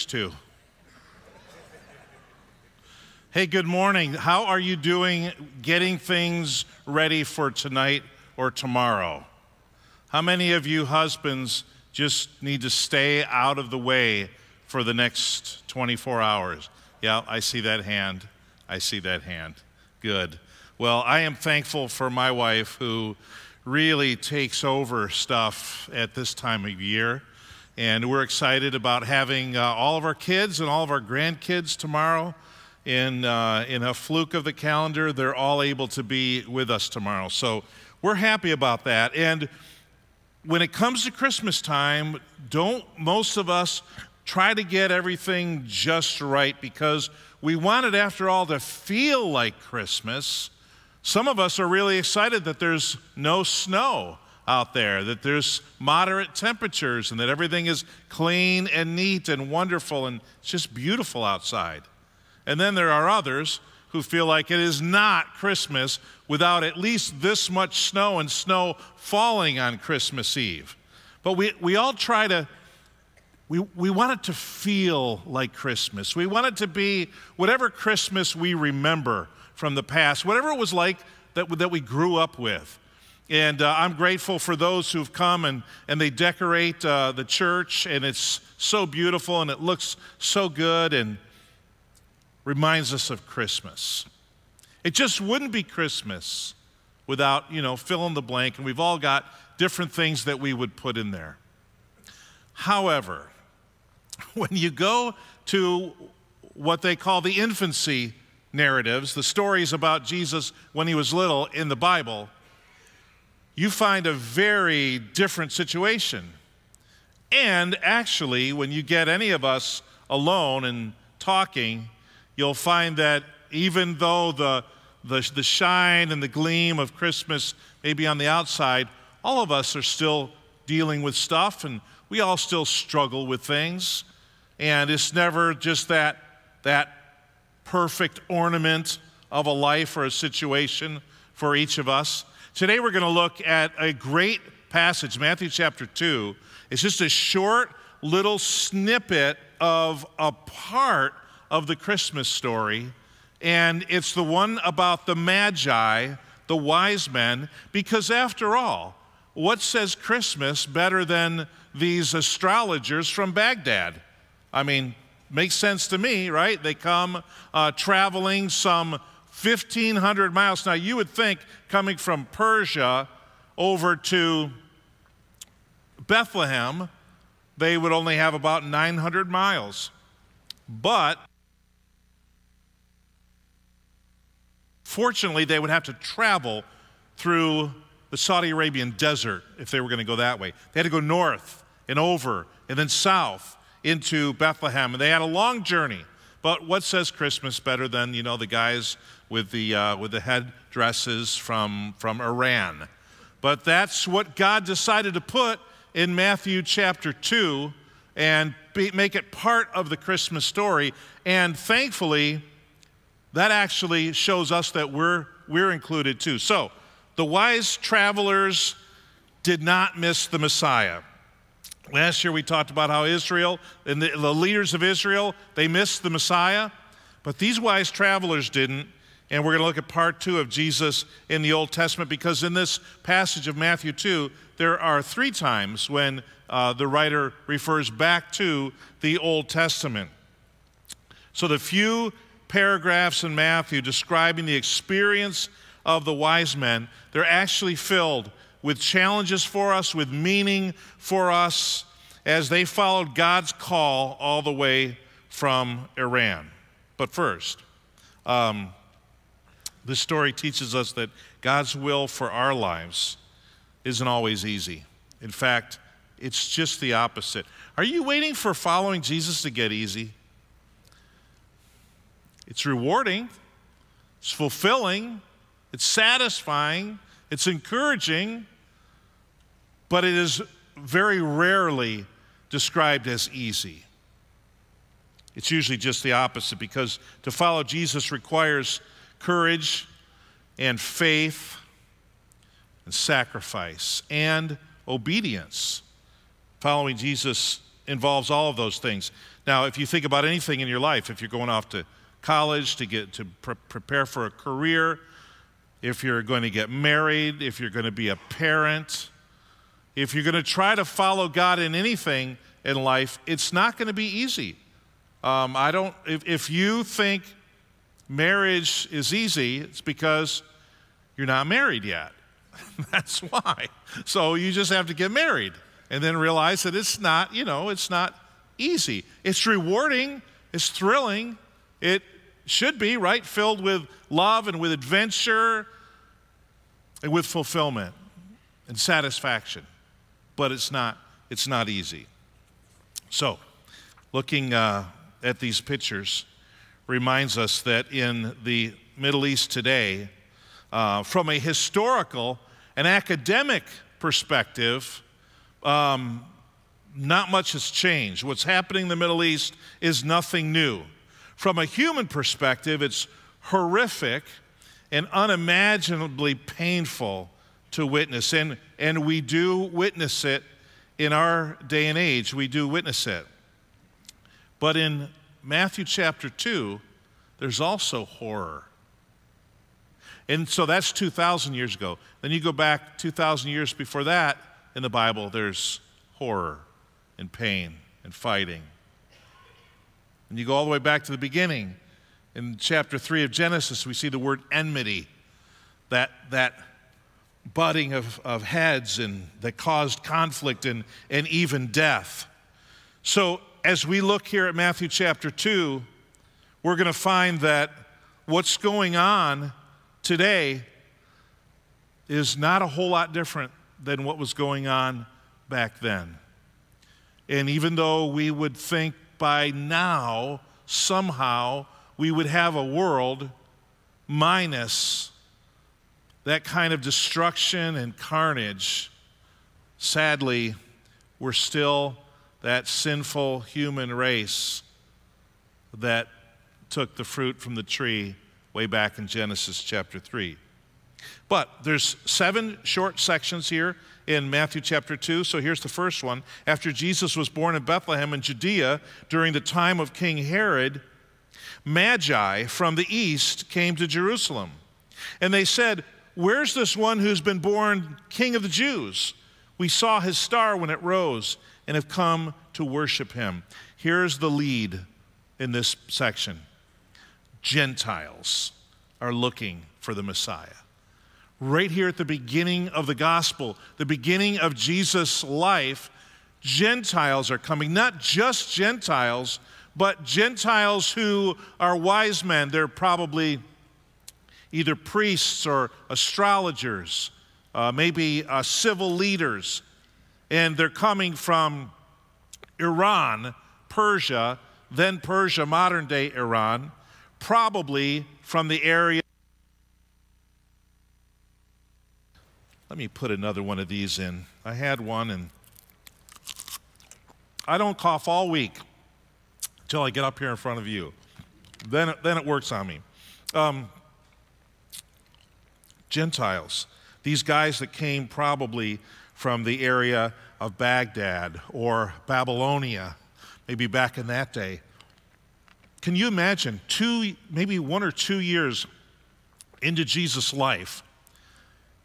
preach to. Hey, good morning. How are you doing getting things ready for tonight or tomorrow? How many of you husbands just need to stay out of the way for the next 24 hours? Yeah, I see that hand. I see that hand. Good. Well, I am thankful for my wife who really takes over stuff at this time of year. And we're excited about having uh, all of our kids and all of our grandkids tomorrow in, uh, in a fluke of the calendar, they're all able to be with us tomorrow. So we're happy about that. And when it comes to Christmas time, don't most of us try to get everything just right because we want it, after all, to feel like Christmas. Some of us are really excited that there's no snow out there, that there's moderate temperatures, and that everything is clean and neat and wonderful and it's just beautiful outside. And then there are others who feel like it is not Christmas without at least this much snow and snow falling on Christmas Eve. But we, we all try to, we, we want it to feel like Christmas. We want it to be whatever Christmas we remember from the past, whatever it was like that, that we grew up with. And uh, I'm grateful for those who've come and, and they decorate uh, the church, and it's so beautiful and it looks so good. And reminds us of Christmas. It just wouldn't be Christmas without, you know, fill in the blank, and we've all got different things that we would put in there. However, when you go to what they call the infancy narratives, the stories about Jesus when he was little in the Bible, you find a very different situation. And actually, when you get any of us alone and talking, you'll find that even though the, the, the shine and the gleam of Christmas may be on the outside, all of us are still dealing with stuff and we all still struggle with things. And it's never just that, that perfect ornament of a life or a situation for each of us. Today we're going to look at a great passage, Matthew chapter 2. It's just a short little snippet of a part of the Christmas story, and it's the one about the Magi, the wise men, because after all, what says Christmas better than these astrologers from Baghdad? I mean, makes sense to me, right? They come uh, traveling some 1,500 miles. Now, you would think coming from Persia over to Bethlehem, they would only have about 900 miles. But Fortunately, they would have to travel through the Saudi Arabian desert if they were going to go that way. They had to go north and over and then south into Bethlehem. And they had a long journey. But what says Christmas better than, you know, the guys with the, uh, with the headdresses from, from Iran? But that's what God decided to put in Matthew chapter 2 and be, make it part of the Christmas story. And thankfully, that actually shows us that we're, we're included too. So, the wise travelers did not miss the Messiah. Last year we talked about how Israel and the, the leaders of Israel, they missed the Messiah, but these wise travelers didn't. And we're going to look at part two of Jesus in the Old Testament because in this passage of Matthew 2, there are three times when uh, the writer refers back to the Old Testament. So the few paragraphs in Matthew describing the experience of the wise men, they're actually filled with challenges for us, with meaning for us as they followed God's call all the way from Iran. But first, um, this story teaches us that God's will for our lives isn't always easy. In fact, it's just the opposite. Are you waiting for following Jesus to get easy? It's rewarding, it's fulfilling, it's satisfying, it's encouraging, but it is very rarely described as easy. It's usually just the opposite because to follow Jesus requires courage and faith and sacrifice and obedience. Following Jesus involves all of those things. Now, if you think about anything in your life, if you're going off to college to get to pre- prepare for a career, if you're going to get married, if you're going to be a parent, if you're going to try to follow God in anything in life, it's not going to be easy. Um, I don't, if, if you think marriage is easy, it's because you're not married yet. That's why. So you just have to get married and then realize that it's not, you know, it's not easy. It's rewarding, it's thrilling, it should be, right? Filled with love and with adventure and with fulfillment and satisfaction. But it's not, it's not easy. So, looking uh, at these pictures reminds us that in the Middle East today, uh, from a historical and academic perspective, um, not much has changed. What's happening in the Middle East is nothing new. From a human perspective, it's horrific and unimaginably painful to witness. And, and we do witness it in our day and age. We do witness it. But in Matthew chapter 2, there's also horror. And so that's 2,000 years ago. Then you go back 2,000 years before that in the Bible, there's horror and pain and fighting. And you go all the way back to the beginning. In chapter 3 of Genesis, we see the word enmity, that, that butting of, of heads and that caused conflict and, and even death. So, as we look here at Matthew chapter 2, we're going to find that what's going on today is not a whole lot different than what was going on back then. And even though we would think by now, somehow, we would have a world minus that kind of destruction and carnage. Sadly, we're still that sinful human race that took the fruit from the tree way back in Genesis chapter 3. But there's seven short sections here in Matthew chapter 2. So here's the first one. After Jesus was born in Bethlehem in Judea during the time of King Herod, Magi from the east came to Jerusalem. And they said, Where's this one who's been born king of the Jews? We saw his star when it rose and have come to worship him. Here's the lead in this section Gentiles are looking for the Messiah right here at the beginning of the gospel, the beginning of Jesus' life, Gentiles are coming. Not just Gentiles, but Gentiles who are wise men. They're probably either priests or astrologers, uh, maybe uh, civil leaders. And they're coming from Iran, Persia, then Persia, modern day Iran, probably from the area Let me put another one of these in. I had one and I don't cough all week until I get up here in front of you. Then, it, then it works on me. Um, Gentiles, these guys that came probably from the area of Baghdad or Babylonia, maybe back in that day. Can you imagine two, maybe one or two years into Jesus' life?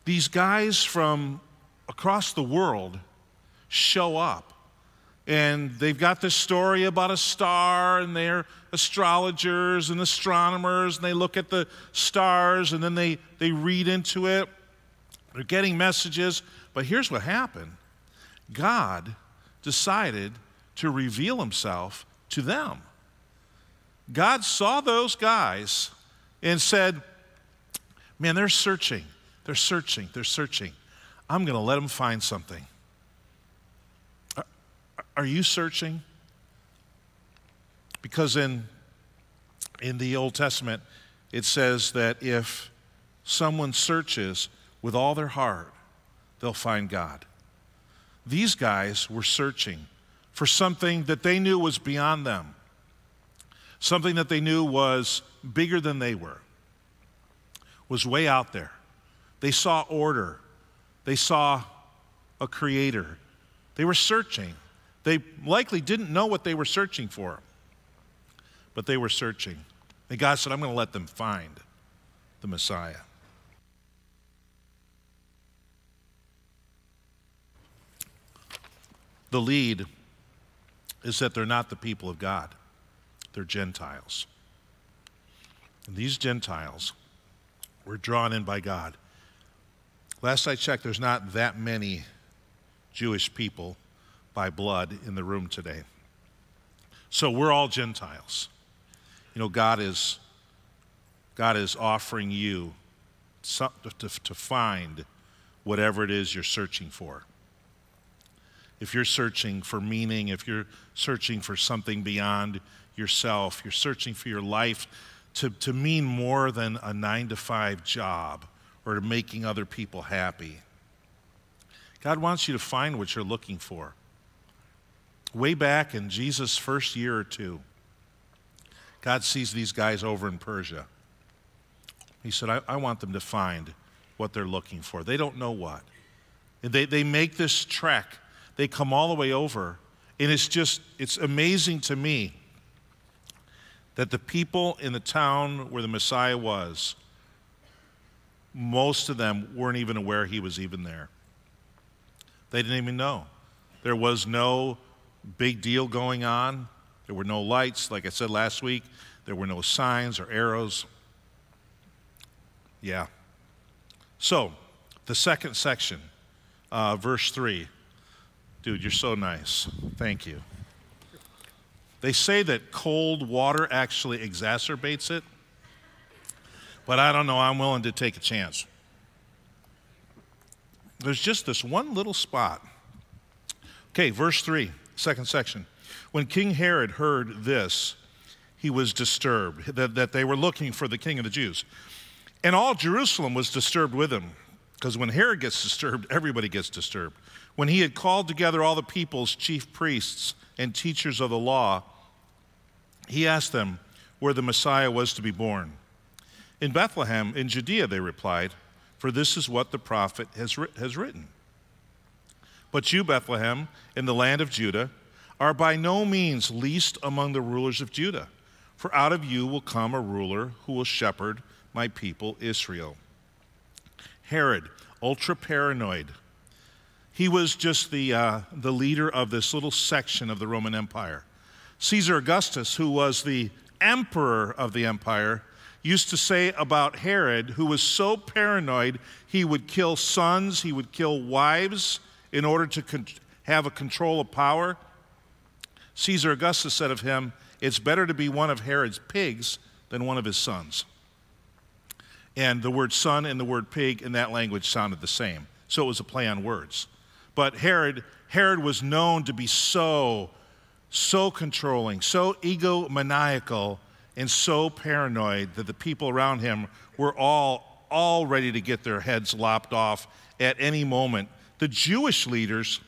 these guys from across the world show up. And they've got this story about a star, and they're astrologers and astronomers, and they look at the stars and then they, they read into it. They're getting messages. But here's what happened God decided to reveal himself to them. God saw those guys and said, Man, they're searching. They're searching, they're searching. I'm going to let them find something. Are, you searching? Because in, in the Old Testament, it says that if someone searches with all their heart, they'll find God. These guys were searching for something that they knew was beyond them, something that they knew was bigger than they were, was way out there. They saw order, they saw a creator. They were searching. They likely didn't know what they were searching for. but they were searching. And God said, I'm going to let them find the Messiah. The lead is that they're not the people of God, they're Gentiles. And these Gentiles were drawn in by God. Last I checked, there's not that many Jewish people by blood in the room today. So we're all Gentiles. You know, God is, God is offering you to, to, to find whatever it is you're searching for. If you're searching for meaning, if you're searching for something beyond yourself, you're searching for your life to, to mean more than a nine to five job or to making other people happy. God wants you to find what you're looking for. Way back in Jesus' first year or two, God sees these guys over in Persia. He said, I, I want them to find what they're looking for. They don't know what. They, they make this trek, they come all the way over, and it's just, it's amazing to me that the people in the town where the Messiah was, most of them weren't even aware he was even there. They didn't even know. There was no big deal going on. There were no lights, like I said last week. There were no signs or arrows. Yeah. So, the second section, uh, verse 3. Dude, you're so nice. Thank you. They say that cold water actually exacerbates it, but I don't know. I'm willing to take a chance. There's just this one little spot. Okay, verse 3, second section. When King Herod heard this, he was disturbed, that, that they were looking for the king of the Jews. And all Jerusalem was disturbed with him, because when Herod gets disturbed, everybody gets disturbed. When he had called together all the people's chief priests and teachers of the law, he asked them where the Messiah was to be born. In Bethlehem, in Judea, they replied, for this is what the prophet has, has written. But you, Bethlehem, in the land of Judah, are by no means least among the rulers of Judah, for out of you will come a ruler who will shepherd my people Israel. Herod, ultra paranoid, he was just the, uh, the leader of this little section of the Roman Empire. Caesar Augustus, who was the emperor of the empire, used to say about Herod, who was so paranoid he would kill sons, he would kill wives in order to have a control of power. Caesar Augustus said of him, It's better to be one of Herod's pigs than one of his sons. And the word son and the word pig in that language sounded the same. So it was a play on words. But Herod, Herod was known to be so so controlling, so egomaniacal, and so paranoid that the people around him were all, all ready to get their heads lopped off at any moment. The Jewish leaders,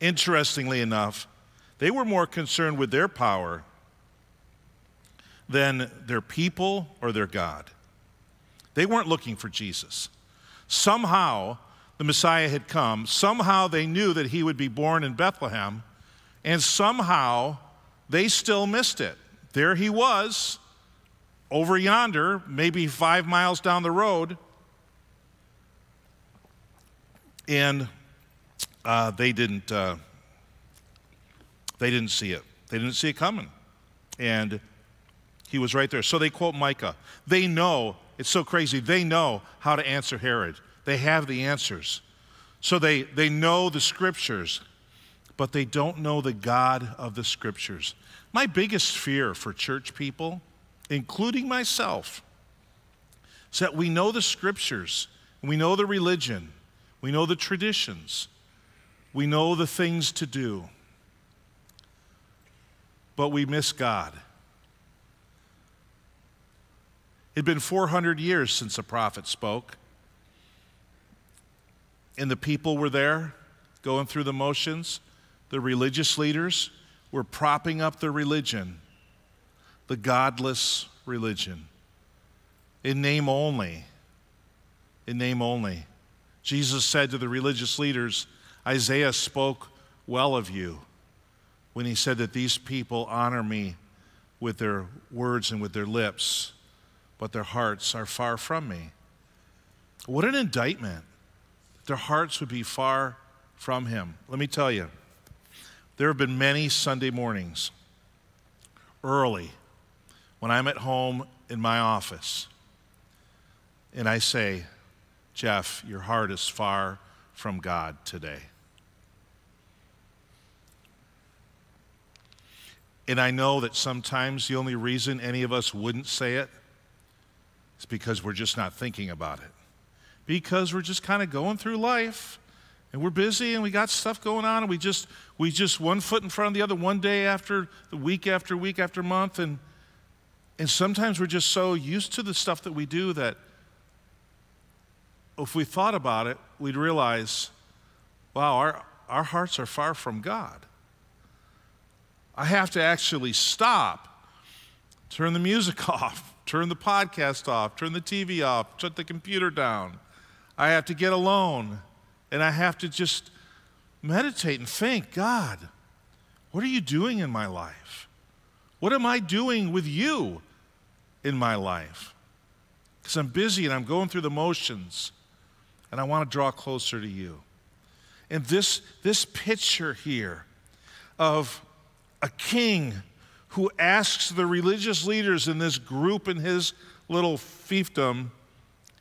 interestingly enough, they were more concerned with their power than their people or their God. They weren't looking for Jesus. Somehow, the Messiah had come. Somehow, they knew that he would be born in Bethlehem and somehow they still missed it. There he was, over yonder, maybe five miles down the road, and uh, they didn't. Uh, they didn't see it. They didn't see it coming, and he was right there. So they quote Micah. They know it's so crazy. They know how to answer Herod. They have the answers. So they, they know the scriptures but they don't know the God of the scriptures. My biggest fear for church people, including myself, is that we know the scriptures, we know the religion, we know the traditions, we know the things to do, but we miss God. It had been 400 years since a prophet spoke, and the people were there going through the motions the religious leaders were propping up the religion, the godless religion, in name only. In name only. Jesus said to the religious leaders, Isaiah spoke well of you when he said that these people honor me with their words and with their lips, but their hearts are far from me. What an indictment. Their hearts would be far from him. Let me tell you, there have been many Sunday mornings early when I'm at home in my office and I say, Jeff, your heart is far from God today. And I know that sometimes the only reason any of us wouldn't say it is because we're just not thinking about it. Because we're just kind of going through life and we're busy and we got stuff going on and we just we just one foot in front of the other one day after the week after week after month and and sometimes we're just so used to the stuff that we do that if we thought about it, we'd realize, wow, our, our hearts are far from God. I have to actually stop, turn the music off, turn the podcast off, turn the TV off, shut the computer down. I have to get alone and I have to just meditate and think God, what are you doing in my life? What am I doing with you in my life? Because I'm busy and I'm going through the motions and I want to draw closer to you. And this, this picture here of a king who asks the religious leaders in this group in his little fiefdom,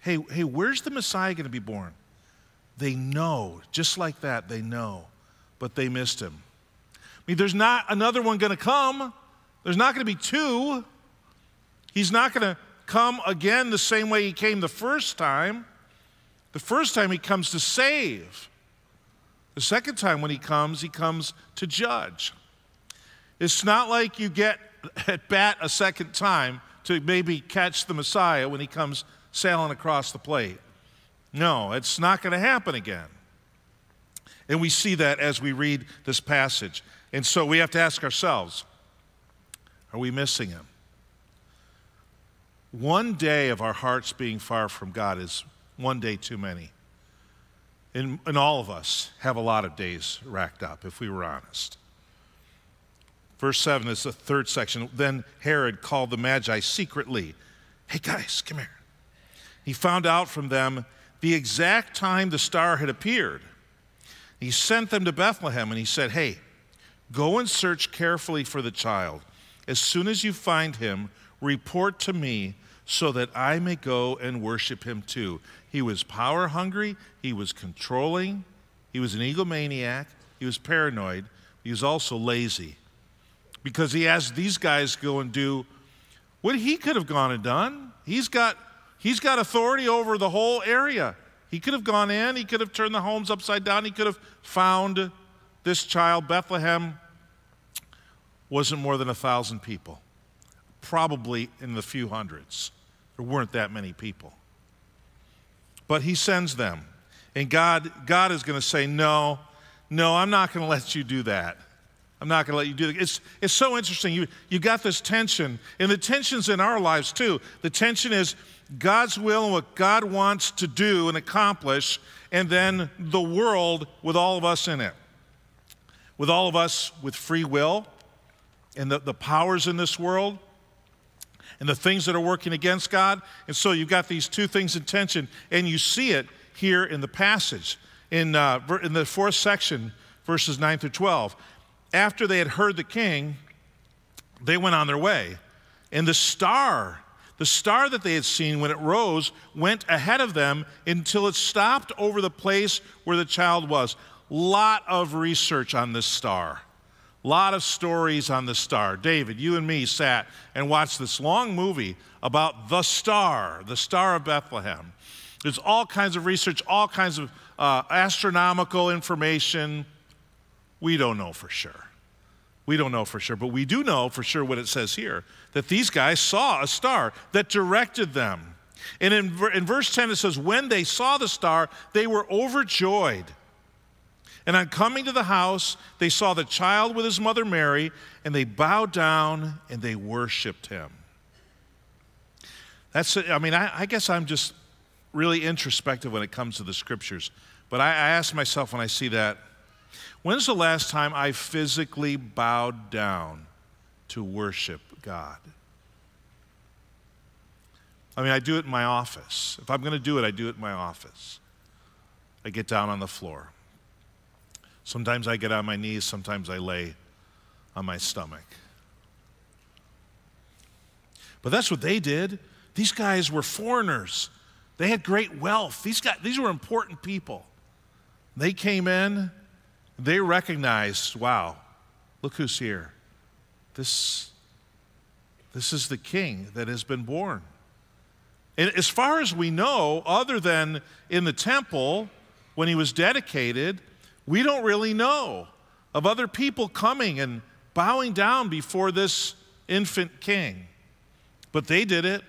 hey, hey, where's the Messiah going to be born? They know, just like that, they know, but they missed him. I mean, there's not another one going to come. There's not going to be two. He's not going to come again the same way he came the first time. The first time he comes to save. The second time when he comes, he comes to judge. It's not like you get at bat a second time to maybe catch the Messiah when he comes sailing across the plate. No, it's not going to happen again. And we see that as we read this passage. And so we have to ask ourselves are we missing him? One day of our hearts being far from God is one day too many. And, and all of us have a lot of days racked up, if we were honest. Verse 7 is the third section. Then Herod called the Magi secretly. Hey, guys, come here. He found out from them the exact time the star had appeared. He sent them to Bethlehem and he said, Hey, go and search carefully for the child. As soon as you find him, report to me so that I may go and worship him too. He was power hungry, he was controlling, he was an egomaniac, he was paranoid, he was also lazy. Because he asked these guys to go and do what he could have gone and done. He's got, he's got authority over the whole area. He could have gone in, he could have turned the homes upside down, he could have found this child. Bethlehem wasn't more than a thousand people, probably in the few hundreds. There weren't that many people but he sends them. And God, God is going to say, No, no, I'm not going to let you do that. I'm not going to let you do that. It's, it's so interesting. You, you got this tension, and the tension's in our lives too. The tension is God's will and what God wants to do and accomplish, and then the world with all of us in it. With all of us with free will and the, the powers in this world and the things that are working against God. And so you've got these two things in tension, and you see it here in the passage, in, uh, in the fourth section, verses 9 through 12. After they had heard the king, they went on their way. And the star, the star that they had seen when it rose, went ahead of them until it stopped over the place where the child was. Lot of research on this star. Lot of stories on the star. David, you and me sat and watched this long movie about the star, the star of Bethlehem. There's all kinds of research, all kinds of uh, astronomical information. We don't know for sure. We don't know for sure, but we do know for sure what it says here that these guys saw a star that directed them. And in, in verse 10, it says, When they saw the star, they were overjoyed. And on coming to the house, they saw the child with his mother Mary, and they bowed down and they worshiped him. That's, I mean, I, I guess I'm just really introspective when it comes to the scriptures. But I, I ask myself when I see that, when's the last time I physically bowed down to worship God. I mean, I do it in my office. If I'm going to do it, I do it in my office. I get down on the floor. Sometimes I get on my knees, sometimes I lay on my stomach. But that's what they did. These guys were foreigners. They had great wealth. These, guys, these were important people. They came in, they recognized, wow, look who's here. This, this is the king that has been born. And as far as we know, other than in the temple when he was dedicated, we don't really know of other people coming and bowing down before this infant king. But they did it.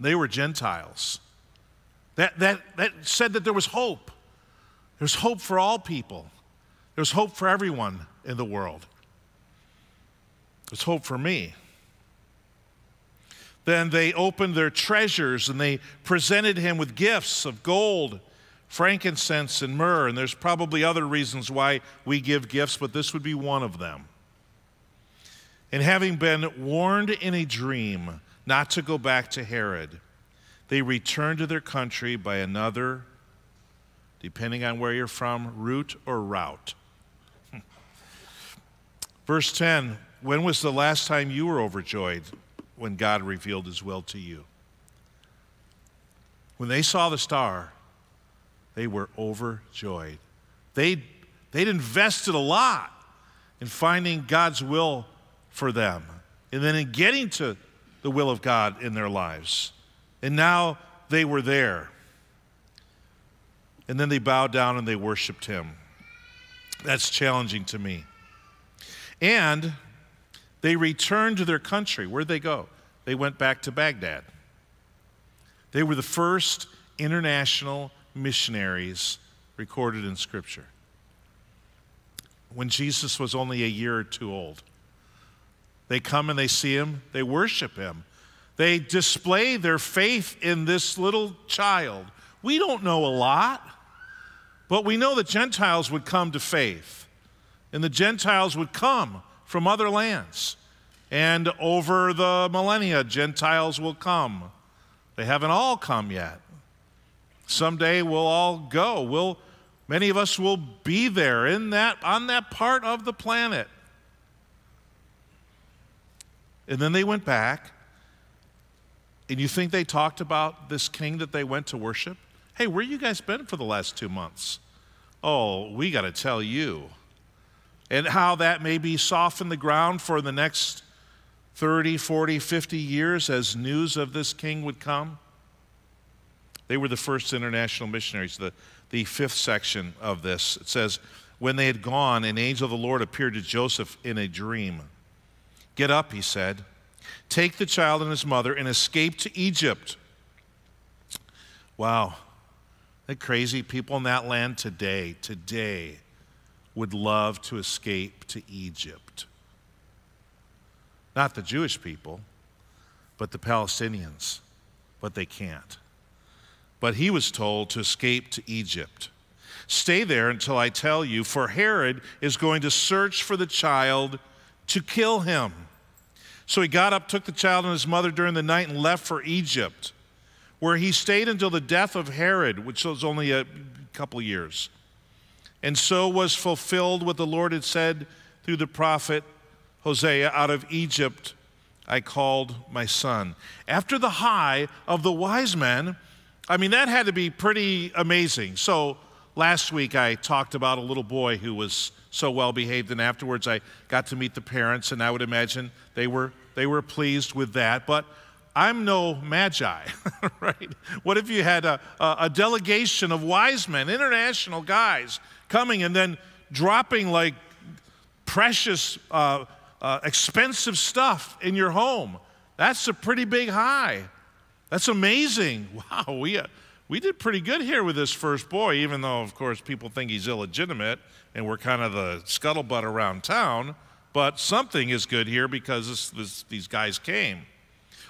They were Gentiles. That, that, that said that there was hope. There's hope for all people. There's hope for everyone in the world. There's hope for me. Then they opened their treasures and they presented him with gifts of gold, frankincense, and myrrh. And there's probably other reasons why we give gifts, but this would be one of them. And having been warned in a dream not to go back to Herod, they returned to their country by another, depending on where you're from, route or route. Verse 10 When was the last time you were overjoyed? when God revealed his will to you. When they saw the star, they were overjoyed. They'd, they'd invested a lot in finding God's will for them and then in getting to the will of God in their lives. And now they were there. And then they bowed down and they worshiped him. That's challenging to me. And they returned to their country. Where'd they go? They went back to Baghdad. They were the first international missionaries recorded in Scripture. When Jesus was only a year or two old, they come and they see him, they worship him. They display their faith in this little child. We don't know a lot, but we know that Gentiles would come to faith, and the Gentiles would come from other lands. And over the millennia, Gentiles will come. They haven't all come yet. Someday we'll all go. We'll, many of us will be there in that, on that part of the planet. And then they went back. And you think they talked about this king that they went to worship? Hey, where you guys been for the last two months? Oh, we got to tell you and how that maybe softened the ground for the next 30, 40, 50 years as news of this king would come. They were the first international missionaries. The, the fifth section of this it says, When they had gone, an angel of the Lord appeared to Joseph in a dream. Get up, he said, take the child and his mother and escape to Egypt. Wow. The crazy people in that land today, today, would love to escape to Egypt. Not the Jewish people, but the Palestinians. But they can't. But he was told to escape to Egypt. Stay there until I tell you, for Herod is going to search for the child to kill him. So he got up, took the child and his mother during the night, and left for Egypt, where he stayed until the death of Herod, which was only a couple years. And so was fulfilled what the Lord had said through the prophet Hosea, out of Egypt I called my son. After the high of the wise men, I mean, that had to be pretty amazing. So last week I talked about a little boy who was so well behaved, and afterwards I got to meet the parents, and I would imagine they were, they were pleased with that. But I'm no magi, right? What if you had a, a, delegation of wise men, international guys, coming and then dropping like precious uh, uh, expensive stuff in your home. That's a pretty big high. That's amazing. Wow, we, uh, we did pretty good here with this first boy, even though, of course, people think he's illegitimate and we're kind of the scuttlebutt around town. But something is good here because this, this, these guys came.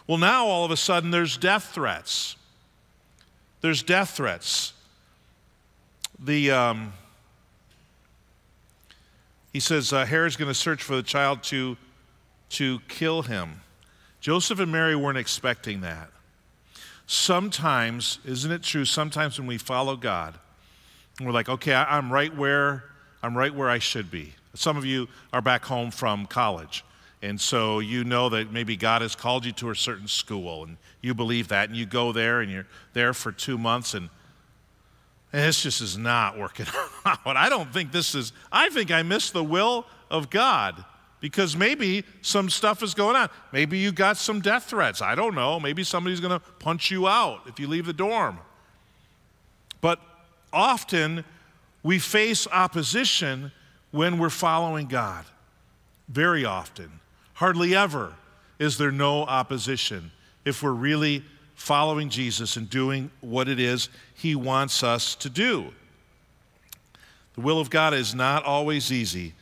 Well, now all of a sudden there's death threats. There's death threats. The, um, he says uh, Herod's going to search for the child to, to kill him. Joseph and Mary weren't expecting that. Sometimes, isn't it true? Sometimes when we follow God, we're like, okay, I'm right where I'm right where I should be. Some of you are back home from college, and so you know that maybe God has called you to a certain school, and you believe that, and you go there, and you're there for two months, and, and this just is not working out. I don't think this is. I think I missed the will of God because maybe some stuff is going on. Maybe you got some death threats. I don't know. Maybe somebody's going to punch you out if you leave the dorm. But often we face opposition when we're following God. Very often. Hardly ever is there no opposition if we're really following Jesus and doing what it is He wants us to do. The will of God is not always easy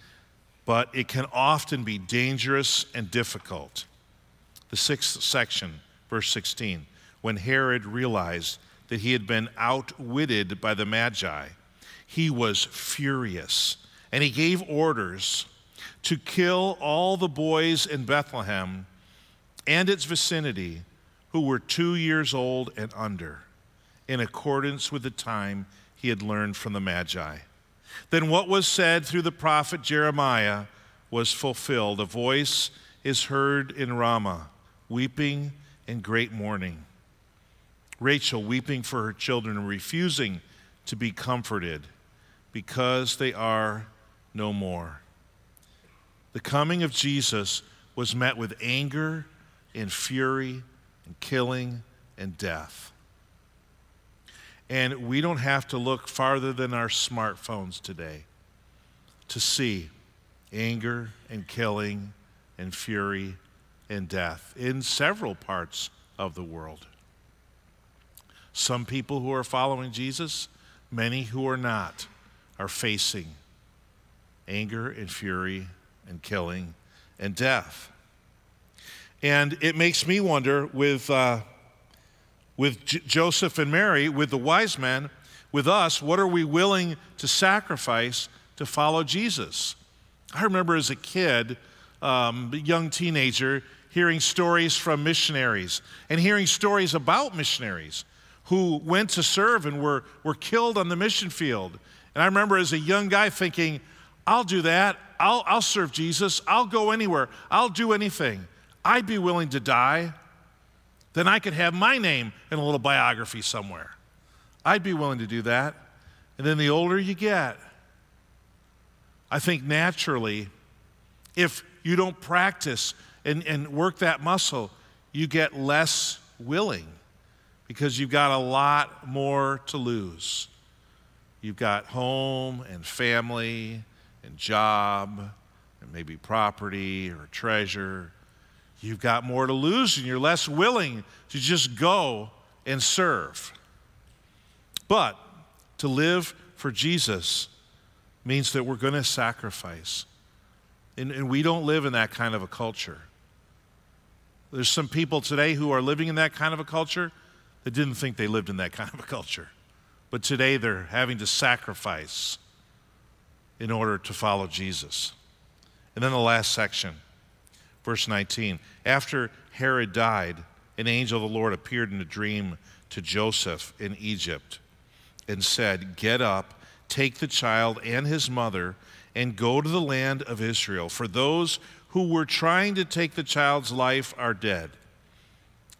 but it can often be dangerous and difficult. The sixth section, verse 16, when Herod realized that he had been outwitted by the Magi, he was furious and he gave orders to kill all the boys in Bethlehem and its vicinity who were two years old and under, in accordance with the time he had learned from the Magi. Then what was said through the prophet Jeremiah was fulfilled. A voice is heard in Ramah, weeping and great mourning. Rachel weeping for her children and refusing to be comforted because they are no more. The coming of Jesus was met with anger and fury and killing and death. And we don't have to look farther than our smartphones today to see anger and killing and fury and death in several parts of the world. Some people who are following Jesus, many who are not, are facing anger and fury and killing and death. And it makes me wonder with uh, with J- Joseph and Mary, with the wise men, with us, what are we willing to sacrifice to follow Jesus? I remember as a kid, um, young teenager, hearing stories from missionaries and hearing stories about missionaries who went to serve and were, were killed on the mission field. And I remember as a young guy thinking, I'll do that. I'll, I'll serve Jesus. I'll go anywhere. I'll do anything. I'd be willing to die then I could have my name in a little biography somewhere. I'd be willing to do that. And then the older you get, I think naturally, if you don't practice and, and work that muscle, you get less willing because you've got a lot more to lose. You've got home and family and job and maybe property or treasure you've got more to lose and you're less willing to just go and serve. But to live for Jesus means that we're going to sacrifice. And, and, we don't live in that kind of a culture. There's some people today who are living in that kind of a culture that didn't think they lived in that kind of a culture. But today they're having to sacrifice in order to follow Jesus. And then the last section Verse 19 After Herod died, an angel of the Lord appeared in a dream to Joseph in Egypt and said, Get up, take the child and his mother, and go to the land of Israel, for those who were trying to take the child's life are dead.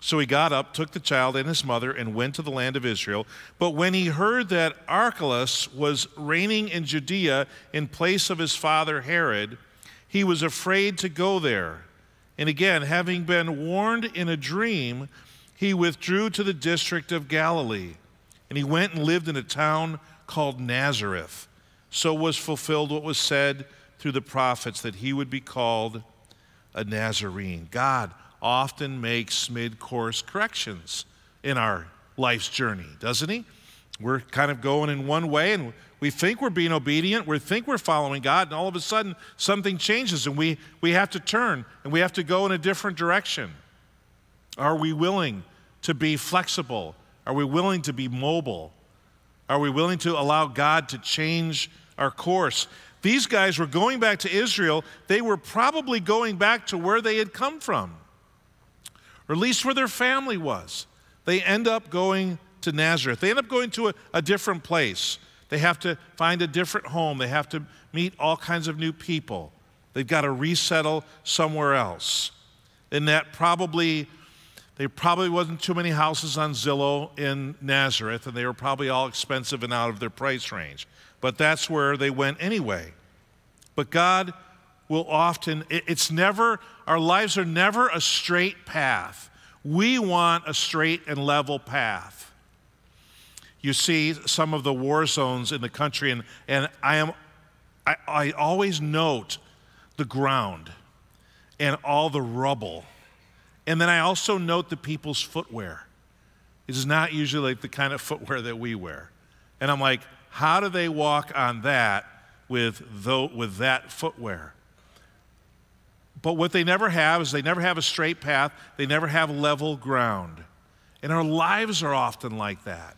So he got up, took the child and his mother, and went to the land of Israel. But when he heard that Archelaus was reigning in Judea in place of his father Herod, he was afraid to go there. And again, having been warned in a dream, he withdrew to the district of Galilee. And he went and lived in a town called Nazareth. So was fulfilled what was said through the prophets that he would be called a Nazarene. God often makes mid course corrections in our life's journey, doesn't he? We're kind of going in one way and we think we're being obedient, we think we're following God, and all of a sudden something changes and we, we have to turn and we have to go in a different direction. Are we willing to be flexible? Are we willing to be mobile? Are we willing to allow God to change our course? These guys were going back to Israel. They were probably going back to where they had come from, or at least where their family was. They end up going to Nazareth. They end up going to a, a different place. They have to find a different home. They have to meet all kinds of new people. They've got to resettle somewhere else. And that probably, there probably wasn't too many houses on Zillow in Nazareth, and they were probably all expensive and out of their price range. But that's where they went anyway. But God will often, it's never, our lives are never a straight path. We want a straight and level path. You see some of the war zones in the country, and, and I am I, I always note the ground and all the rubble. And then I also note the people's footwear. It is not usually like the kind of footwear that we wear. And I'm like, how do they walk on that with, though, with that footwear? But what they never have is they never have a straight path, they never have level ground. And our lives are often like that.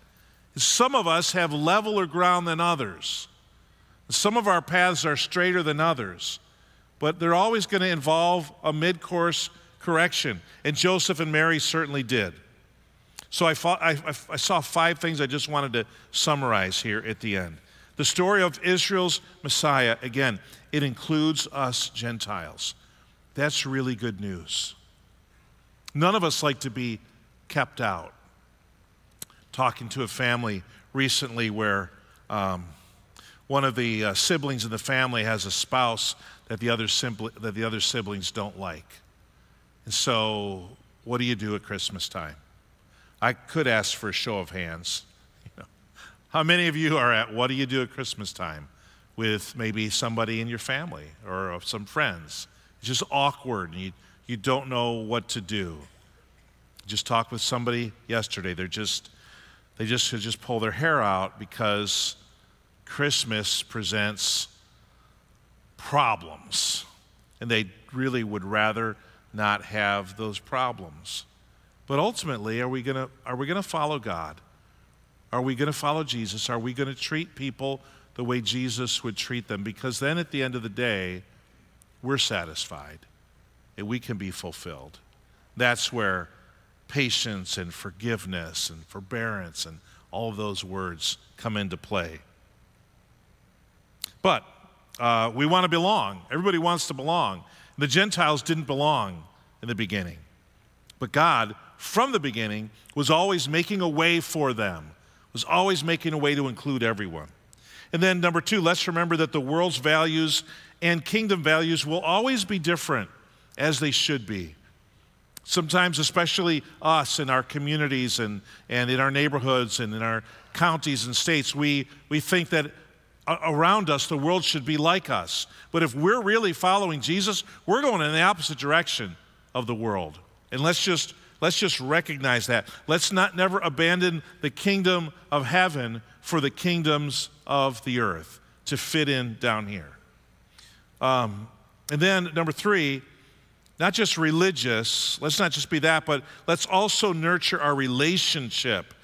Some of us have leveler ground than others. Some of our paths are straighter than others, but they're always going to involve a mid course correction. And Joseph and Mary certainly did. So I, fought, I, I, saw five things I just wanted to summarize here at the end. The story of Israel's Messiah, again, it includes us Gentiles. That's really good news. None of us like to be kept out. Talking to a family recently where um, one of the uh, siblings in the family has a spouse that the, other simpli- that the other siblings don't like. And so, what do you do at Christmas time? I could ask for a show of hands. How many of you are at what do you do at Christmas time with maybe somebody in your family or some friends? It's just awkward and you, you don't know what to do. Just talked with somebody yesterday. They're just, they just should just pull their hair out because Christmas presents problems, and they really would rather not have those problems. But ultimately, are we we gonna follow God? Are we going to follow Jesus? Are we going to treat people the way Jesus would treat them? Because then at the end of the day, we're satisfied and we can be fulfilled. That's where patience and forgiveness and forbearance and all of those words come into play. But uh, we want to belong. Everybody wants to belong. The Gentiles didn't belong in the beginning. But God, from the beginning, was always making a way for them, was always making a way to include everyone. And then, number two, let's remember that the world's values and kingdom values will always be different, as they should be. Sometimes, especially us in our communities and, and in our neighborhoods and in our counties and states, we, we think that around us, the world should be like us. But if we're really following Jesus, we're going in the opposite direction of the world. And let's just let's just recognize that. Let's not never abandon the kingdom of heaven for the kingdoms of the earth to fit in down here. Um, and then number three, not just religious. Let's not just be that, but let's also nurture our relationship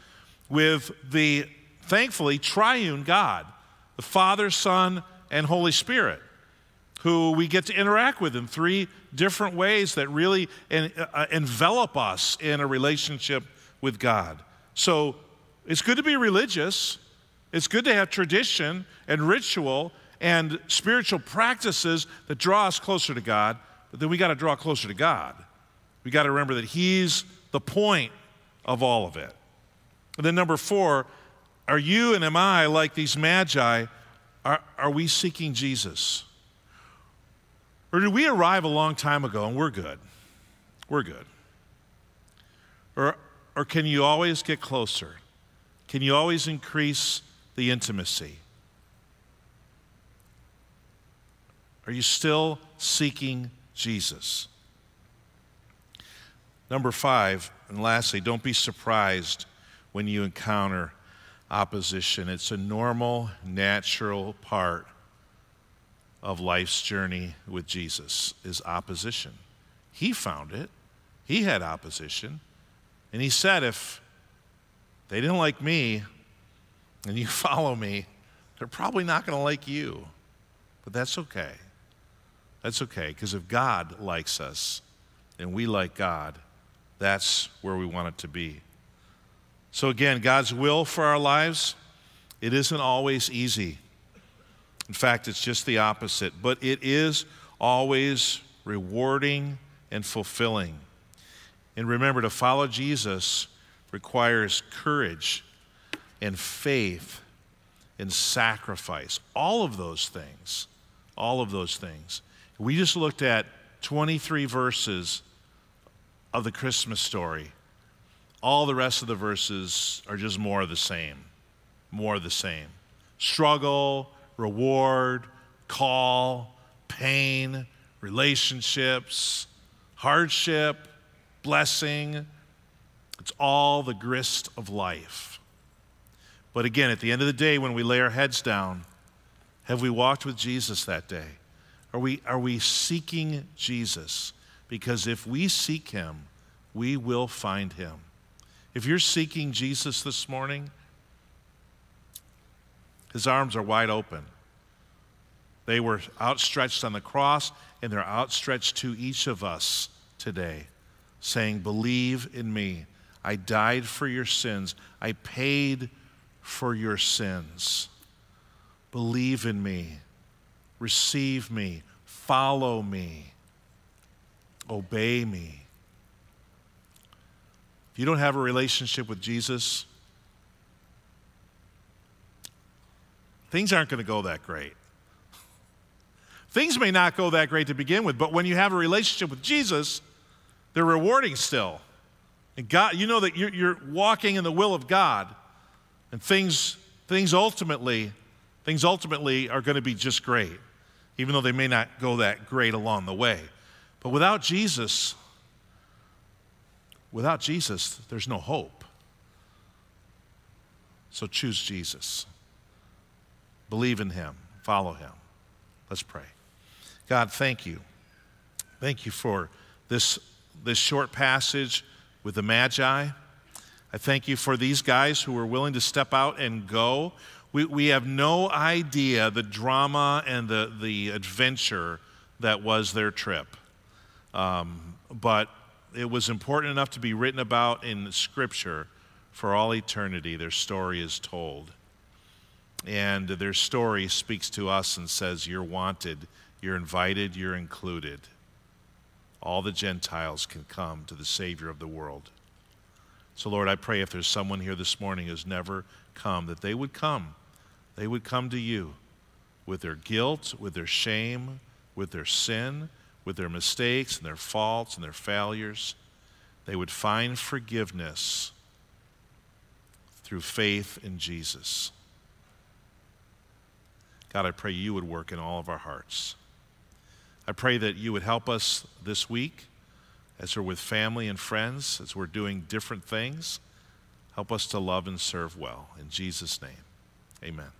with the thankfully triune God the Father, Son, and Holy Spirit, who we get to interact with in three different ways that really en- uh, envelop us in a relationship with God. So it's good to be religious, it's good to have tradition and ritual and spiritual practices that draw us closer to God, but then we got to draw closer to God. We got to remember that He's the point of all of it. And then, number four, are you and am I like these magi? Are, are we seeking Jesus? Or did we arrive a long time ago and we're good? We're good. Or, or can you always get closer? Can you always increase the intimacy? Are you still seeking Jesus? Number five, and lastly, don't be surprised when you encounter opposition. It's a normal, natural part of life's journey with Jesus is opposition. He found it. He had opposition. And he said, if they didn't like me and you follow me, they're probably not going to like you. But that's okay. That's okay, because if God likes us and we like God, that's where we want it to be. So, again, God's will for our lives, it isn't always easy. In fact, it's just the opposite, but it is always rewarding and fulfilling. And remember, to follow Jesus requires courage and faith and sacrifice. All of those things. All of those things. We just looked at 23 verses of the Christmas story. All the rest of the verses are just more of the same. More of the same. Struggle, reward, call, pain, relationships, hardship, blessing. It's all the grist of life. But again, at the end of the day, when we lay our heads down, have we walked with Jesus that day? Are we, are we seeking Jesus? Because if we seek him, we will find him. If you're seeking Jesus this morning, his arms are wide open. They were outstretched on the cross, and they're outstretched to each of us today, saying, Believe in me. I died for your sins, I paid for your sins. Believe in me, receive me, follow me, obey me. If you don't have a relationship with Jesus, things aren't going to go that great. Things may not go that great to begin with, but when you have a relationship with Jesus, they're rewarding still. And God, you know that you're, you're walking in the will of God, and things, things ultimately, things ultimately are going to be just great, even though they may not go that great along the way. But without Jesus, without Jesus, there's no hope. So choose Jesus. Believe in him. Follow him. Let's pray. God, thank you. Thank you for this, this short passage with the Magi. I thank you for these guys who were willing to step out and go. We, we have no idea the drama and the, the adventure that was their trip. Um, but it was important enough to be written about in Scripture for all eternity. Their story is told. And their story speaks to us and says, You're wanted, you're invited, you're included all the Gentiles can come to the Savior of the world. So, Lord, I pray if there's someone here this morning who's never come, that they would come. They would come to you with their guilt, with their shame, with their sin, with their mistakes and their faults and their failures. They would find forgiveness through faith in Jesus. God, I pray you would work in all of our hearts. I pray that you would help us this week as we're with family and friends, as we're doing different things. Help us to love and serve well. In Jesus' name, amen.